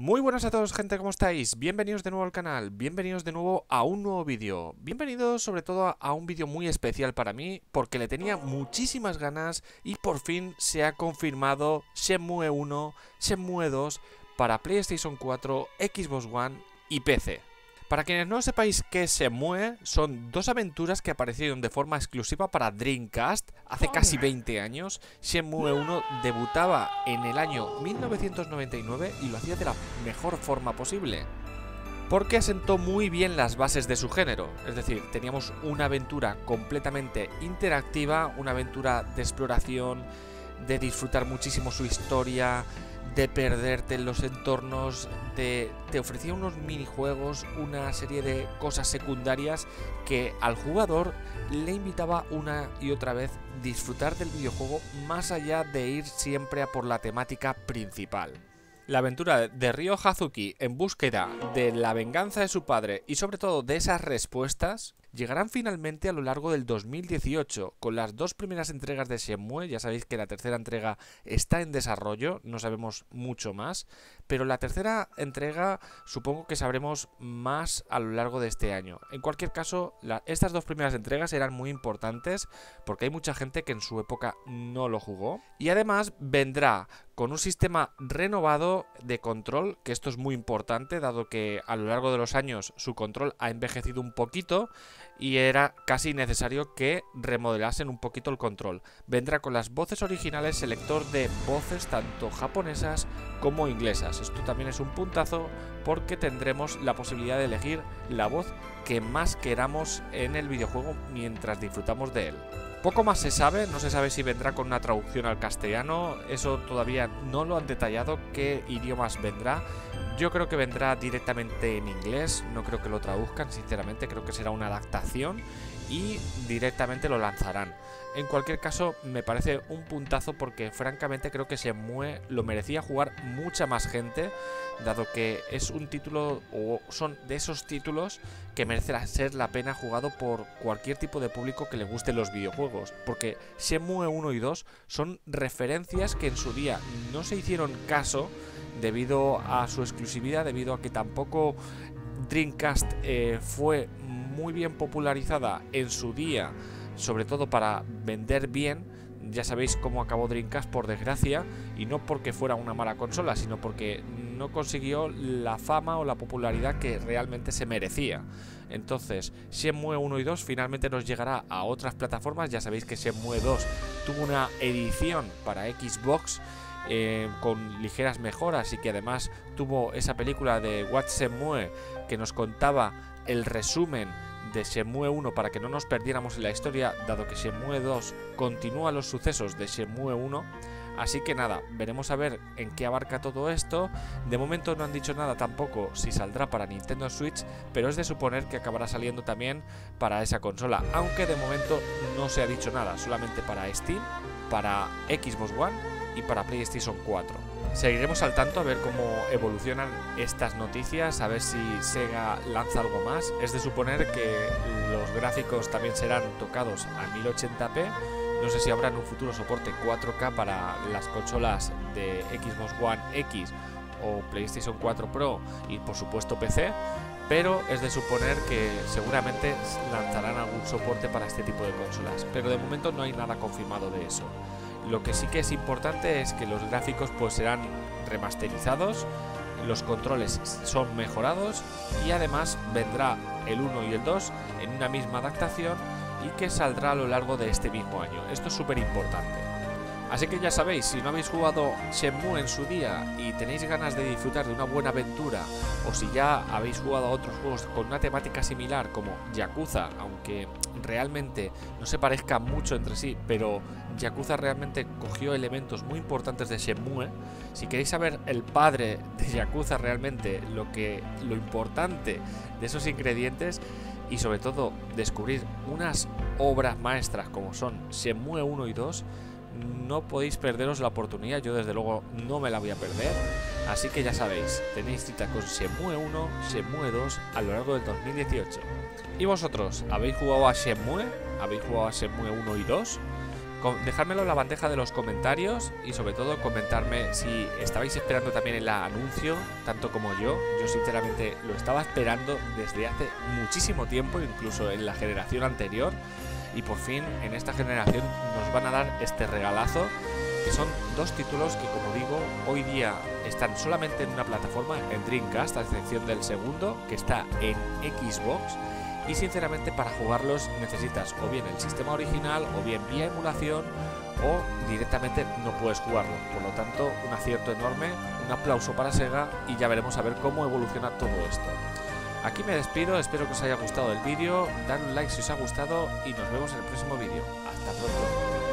Muy buenas a todos gente, ¿cómo estáis? Bienvenidos de nuevo al canal, bienvenidos de nuevo a un nuevo vídeo Bienvenidos sobre todo a un vídeo muy especial para mí Porque le tenía muchísimas ganas y por fin se ha confirmado Shenmue 1, Shenmue 2 para PlayStation 4, Xbox One y PC para quienes no sepáis qué se mueve, son dos aventuras que aparecieron de forma exclusiva para Dreamcast hace casi 20 años. Shenmue 1 debutaba en el año 1999 y lo hacía de la mejor forma posible. Porque asentó muy bien las bases de su género, es decir, teníamos una aventura completamente interactiva, una aventura de exploración, de disfrutar muchísimo su historia, de perderte en los entornos, de, te ofrecía unos minijuegos, una serie de cosas secundarias que al jugador le invitaba una y otra vez disfrutar del videojuego más allá de ir siempre a por la temática principal. La aventura de Ryo Hazuki en búsqueda de la venganza de su padre y sobre todo de esas respuestas llegarán finalmente a lo largo del 2018 con las dos primeras entregas de Shenmue. Ya sabéis que la tercera entrega está en desarrollo, no sabemos mucho más, pero la tercera entrega supongo que sabremos más a lo largo de este año. En cualquier caso, estas dos primeras entregas eran muy importantes porque hay mucha gente que en su época no lo jugó. Y además vendrá con un sistema renovado de control, que esto es muy importante, dado que a lo largo de los años su control ha envejecido un poquito y era casi necesario que remodelasen un poquito el control. Vendrá con las voces originales, selector de voces tanto japonesas como inglesas. Esto también es un puntazo porque tendremos la posibilidad de elegir la voz que más queramos en el videojuego mientras disfrutamos de él. Poco más se sabe, no se sabe si vendrá con una traducción al castellano, eso todavía no lo han detallado, qué idiomas vendrá. Yo creo que vendrá directamente en inglés, no creo que lo traduzcan, sinceramente, creo que será una adaptación y directamente lo lanzarán. En cualquier caso, me parece un puntazo porque francamente creo que se mueve, lo merecía jugar mucha más gente, dado que es un título o son de esos títulos que merece ser la pena jugado por cualquier tipo de público que le guste los videojuegos, porque Shenmue 1 y 2 son referencias que en su día no se hicieron caso debido a su exclusividad, debido a que tampoco Dreamcast eh, fue muy bien popularizada en su día sobre todo para vender bien. Ya sabéis cómo acabó Dreamcast por desgracia, y no porque fuera una mala consola, sino porque no consiguió la fama o la popularidad que realmente se merecía. Entonces, Shenmue 1 y 2 finalmente nos llegará a otras plataformas. Ya sabéis que Shenmue 2 tuvo una edición para Xbox eh, con ligeras mejoras y que además tuvo esa película de What Shenmue que nos contaba el resumen de Shenmue 1 para que no nos perdiéramos en la historia, dado que Shenmue 2 continúa los sucesos de Shenmue 1. Así que nada, veremos a ver en qué abarca todo esto. De momento no han dicho nada tampoco si saldrá para Nintendo Switch, pero es de suponer que acabará saliendo también para esa consola. Aunque de momento no se ha dicho nada, solamente para Steam, para Xbox One y para PlayStation 4. Seguiremos al tanto a ver cómo evolucionan estas noticias, a ver si Sega lanza algo más. Es de suponer que los gráficos también serán tocados a 1080p. No sé si habrá un futuro soporte 4K para las consolas de Xbox One X o PlayStation 4 Pro y por supuesto PC, pero es de suponer que seguramente lanzarán algún soporte para este tipo de consolas, pero de momento no hay nada confirmado de eso. Lo que sí que es importante es que los gráficos pues serán remasterizados, los controles son mejorados y además vendrá el 1 y el 2 en una misma adaptación y que saldrá a lo largo de este mismo año. Esto es súper importante. Así que ya sabéis, si no habéis jugado Shenmue en su día y tenéis ganas de disfrutar de una buena aventura, o si ya habéis jugado a otros juegos con una temática similar como Yakuza, aunque realmente no se parezca mucho entre sí, pero Yakuza realmente cogió elementos muy importantes de Shenmue, si queréis saber el padre de Yakuza realmente, lo que lo importante de esos ingredientes y sobre todo descubrir unas obras maestras como son Shenmue 1 y 2, no podéis perderos la oportunidad, yo desde luego no me la voy a perder. Así que ya sabéis, tenéis cita con Shenmue 1, Shenmue 2 a lo largo del 2018. ¿Y vosotros? ¿Habéis jugado a Shenmue? ¿Habéis jugado a Shenmue 1 y 2? dejármelo en la bandeja de los comentarios y sobre todo comentarme si estabais esperando también el anuncio, tanto como yo. Yo sinceramente lo estaba esperando desde hace muchísimo tiempo, incluso en la generación anterior. Y por fin en esta generación nos van a dar este regalazo, que son dos títulos que como digo, hoy día están solamente en una plataforma, en Dreamcast, a excepción del segundo, que está en Xbox y sinceramente para jugarlos necesitas o bien el sistema original o bien vía emulación o directamente no puedes jugarlo. Por lo tanto, un acierto enorme, un aplauso para Sega y ya veremos a ver cómo evoluciona todo esto. Aquí me despido, espero que os haya gustado el vídeo, dar un like si os ha gustado y nos vemos en el próximo vídeo. Hasta pronto.